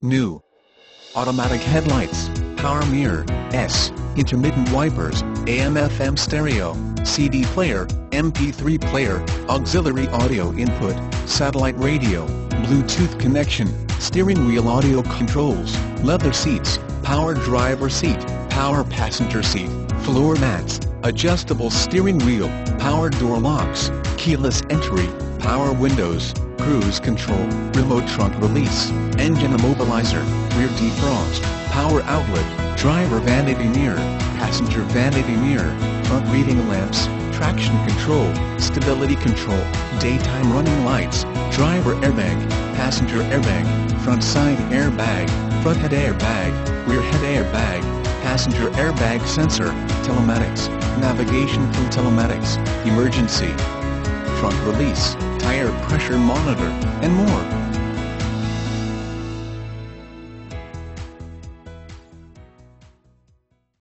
New. Automatic headlights, power mirror, S, intermittent wipers, AM-FM stereo, CD player, MP3 player, auxiliary audio input, satellite radio, Bluetooth connection, steering wheel audio controls, leather seats, power driver seat, power passenger seat, floor mats, adjustable steering wheel, power door locks, keyless entry, power windows, cruise control, remote trunk release, engine immobilizer, rear defrost, power outlet, driver vanity mirror, passenger vanity mirror, front reading lamps, traction control, stability control, daytime running lights, driver airbag, passenger airbag, front side airbag, front head airbag, rear head airbag, passenger airbag sensor, telematics, navigation through telematics, emergency, trunk release, tire pressure monitor, and more.